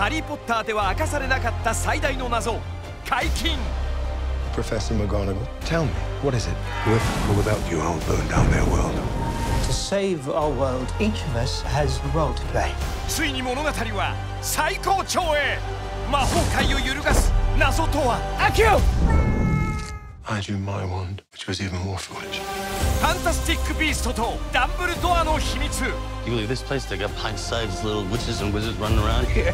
ハリー・ポッターでは明かされなかった最大の謎解禁 Professor McGonagall, tell me, what is it? With or without you, I'll burn down their world. To save our world, each of us has a role to play. ついに物語は最高潮へ魔法界を揺るがす謎とはアキュ I drew my wand, which was even more foolish. ファンタスティック・ビーストとダンブルドアの秘密 You believe this place? They got pint-sized little witches and wizards running around here.